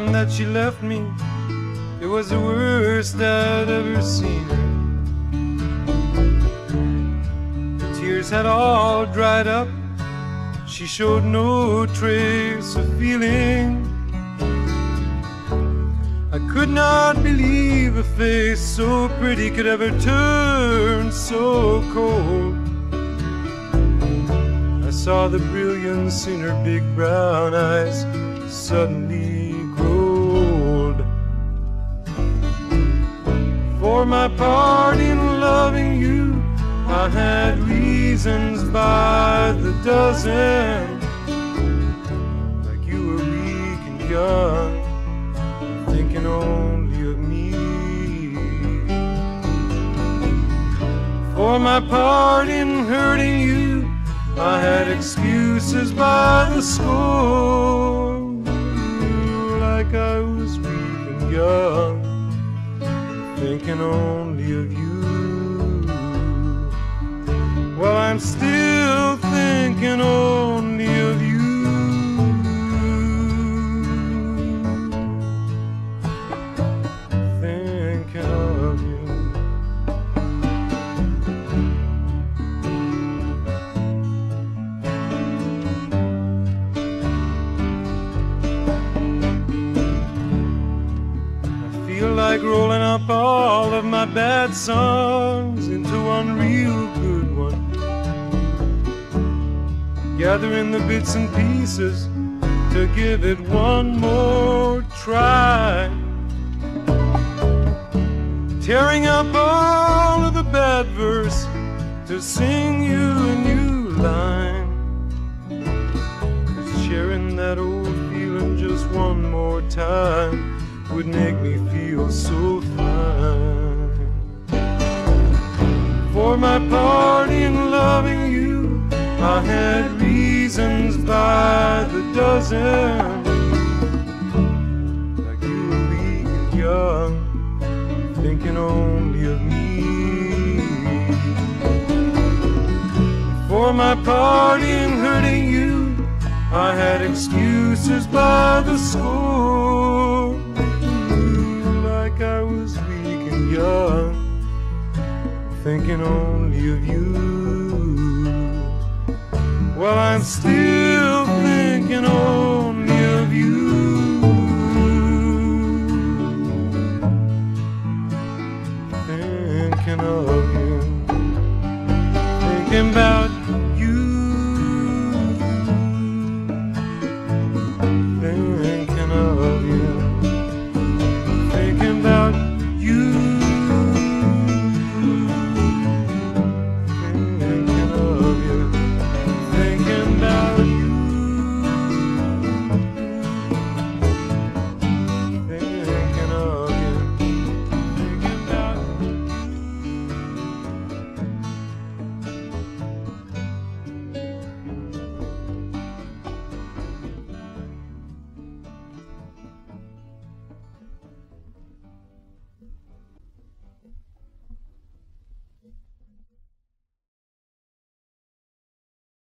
time that she left me, it was the worst I'd ever seen her. The tears had all dried up, she showed no trace of feeling. I could not believe a face so pretty could ever turn so cold. I saw the brilliance in her big brown eyes suddenly For my part in loving you, I had reasons by the dozen. Like you were weak and young thinking only of me. For my part in hurting you, I had excuses by the score. Like I was weak and young, thinking only of you. Well, I'm still like rolling up all of my bad songs into one real good one. Gathering the bits and pieces to give it one more try tearing up all of the bad verse to sing you a new line. Cause sharing that old feeling just one more time would make me feel so fine. For my part in loving you, I had reasons by the dozen. Like you and young thinking only of me. For my part in hurting you, I had excuses by the score. Was weak and young, thinking only of you. Well, I'm still thinking only